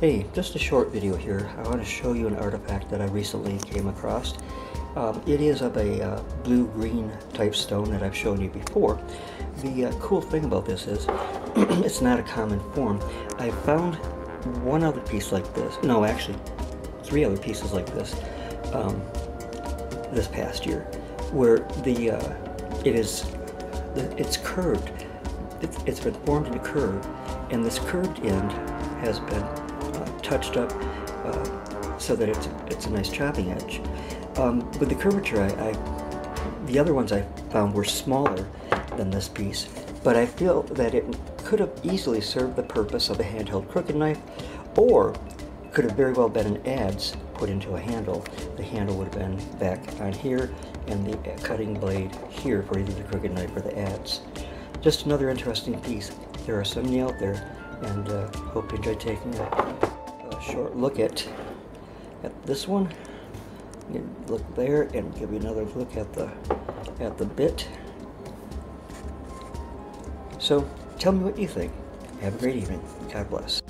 Hey, just a short video here. I want to show you an artifact that I recently came across. Um, it is of a uh, blue-green type stone that I've shown you before. The uh, cool thing about this is it's not a common form. I found one other piece like this. No, actually, three other pieces like this um, this past year, where the uh, it is it's curved. It's, it's been formed in a curve, and this curved end has been touched up uh, so that it's it's a nice chopping edge. Um, with the curvature, I, I, the other ones I found were smaller than this piece, but I feel that it could have easily served the purpose of a handheld crooked knife, or could have very well been an adze put into a handle. The handle would have been back on here, and the cutting blade here for either the crooked knife or the adze. Just another interesting piece. There are so many out there, and uh, hope you enjoyed taking a, a short look at at this one. Look there, and give you another look at the at the bit. So, tell me what you think. Have a great evening. God bless.